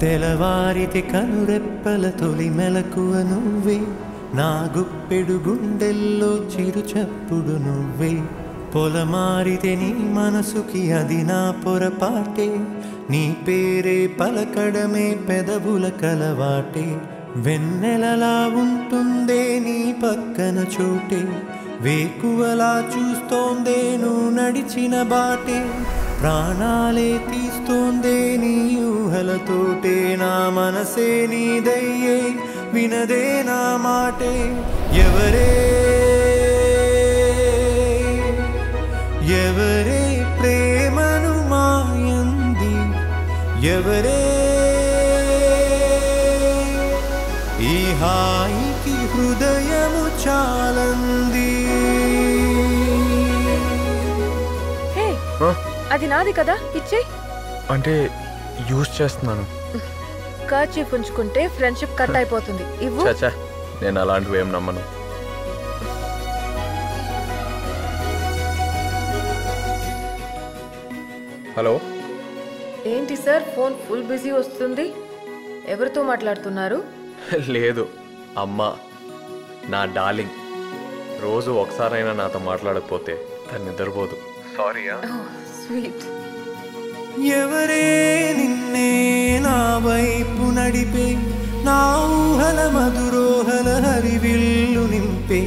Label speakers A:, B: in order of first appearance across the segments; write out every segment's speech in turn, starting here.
A: తెలవారితి కనురెప్పల తొలి మెలకువ నువ్వే. నా గుప్పెడు గుండెల్లో చిరు చప్పుడు నువ్వే. పొలమారితే నీ మనసుకి అది నా పొరపాటే. నీ పేరే పలకడమే పెదవుల కలవాటే. వెన్నెలలా ఉంటుందే నీ పక్కన చోటే. వేకువలా చూస్తోందే నువ్వు నడిచిన బాటే. ప్రాణాలే తీస్తోందే నీ ఊహలతోటే నా మనసే నీదయ్యే వినదే నా మాటే ఎవరే? ఎవరే ప్రేమను మాయంది ఎవరే? ఈ హాయికి హృదయము చాలంది.
B: Huh? అది నాది కదా ఇచ్చే.
C: అంటే యూజ్ చేస్తున్నాను.
B: కర్చీఫ్ ఉంచుకుంటే ఫ్రెండ్షిప్ కట్ అయిపోతుంది. ఇవ్వు.
C: చచ్చా నేను అలాంటివి ఏం నమ్మను. హలో?
B: ఏంటి సార్ ఫోన్ ఫుల్ బిజీ వస్తుంది? ఎవరితో మాట్లాడుతున్నారు?
C: లేదు అమ్మ నా డార్లింగ్. రోజు ఒకసారైనా నాతో మాట్లాడకపోతే తను నిద్రపోదు. సారీయా?
B: స్వీట్.
A: ఎవరే నిన్నే నా వైపు నడిపే నా ఊహల మధురోహల హరివిల్లు నింపే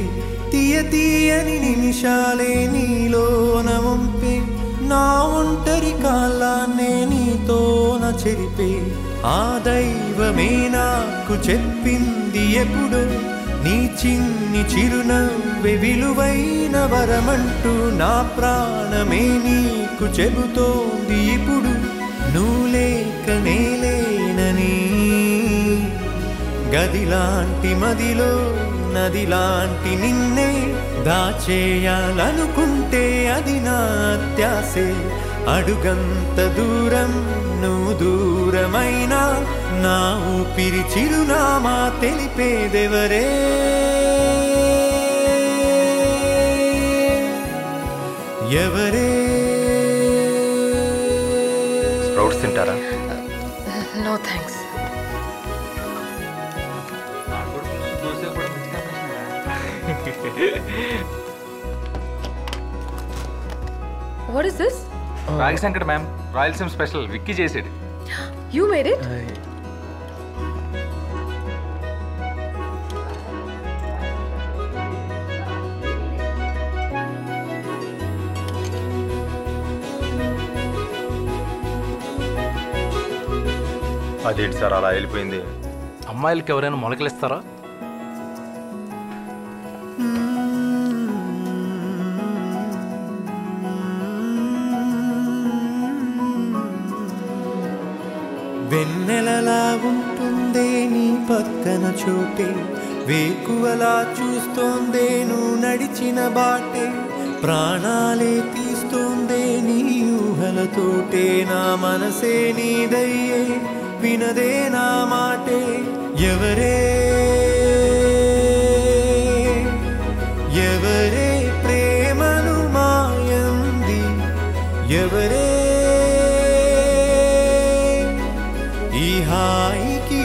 A: తీయ తీయని నిమిషాలే నీలోన వంపే నా ఒంటరి కాలాన్నే నీతోన చెరిపే. ఆ దైవమే నాకు చెప్పింది ఎప్పుడు నీ చిన్ని చిరునవ్వు విలువైన వరమంటూ నా ప్రాణమే నీకు చెబుతోంది ఇప్పుడు. నువ్వు లేక నేలేనని గదిలాంటి మదిలో నదిలాంటి నిన్నే దాచేయాలనుకుంటే అది నా అత్యాసే అడుగంత దూరం నువ్వు దూరమైనా నా ఊపిరి చిరునామా తెలిపేదెవరే? ఎవరే?
C: స్ప్రౌట్స్ తింటారా?
B: No thanks what is this
D: ragi sankati ma'am Rayalaseema special Vicky చేసాడు
B: యూ మేడ్ ఇట్
C: అదేంటి సార్ అలా వెళ్ళిపోయింది?
D: అమ్మాయిలకి ఎవరైనా మొలకలు ఇస్తారా
A: వెన్నెలలా ఉంటుందే నీ పక్కన చోటే వేకువలా చూస్తోందే నువ్వు నడిచిన బాటే ప్రాణాలే తీస్తోందే నీ ఊహలతోటే నా మనసే నీదయ్యే వినదే నా మాటే ఎవరే ఎవరే ప్రేమను మాయంది ఎవరే ఈ హాయికి